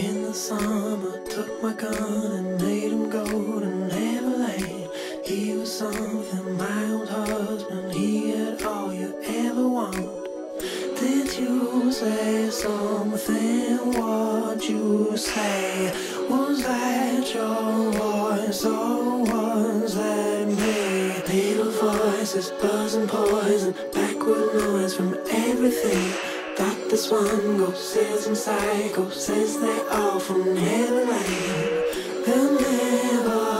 In the summer, took my gun and made him go to Neverland. He was something, my old husband. He had all you ever want. Did you say something? What you say? Was that your voice or was that me? Little voices buzzing poison, backward noise from everything. This one ghost says and psycho says they all from Neverland. They'll never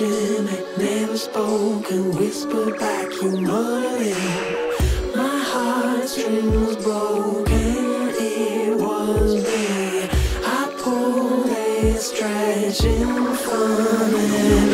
Had never spoken, whispered back you in. My heartstring was broken, it was me. I pulled a stretch in front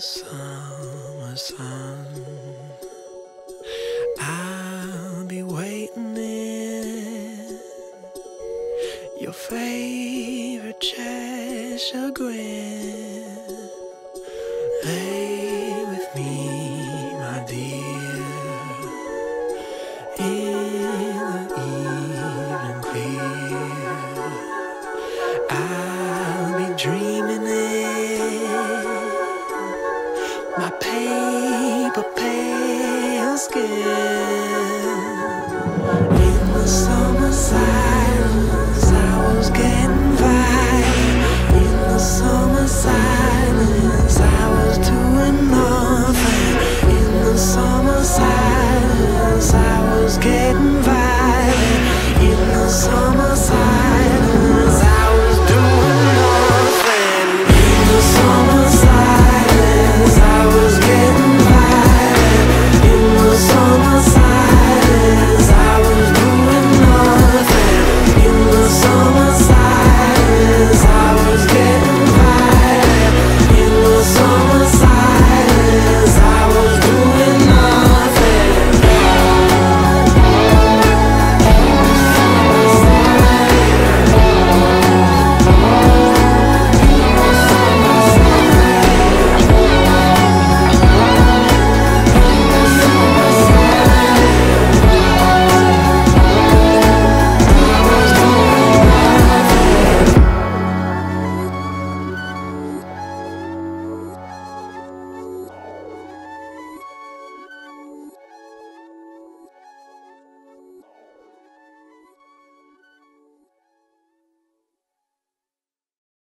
summer sun. I'll be waiting in your favorite Cheshire grin. Lay with me, my dear in the evening clear. I'll be dreaming skin.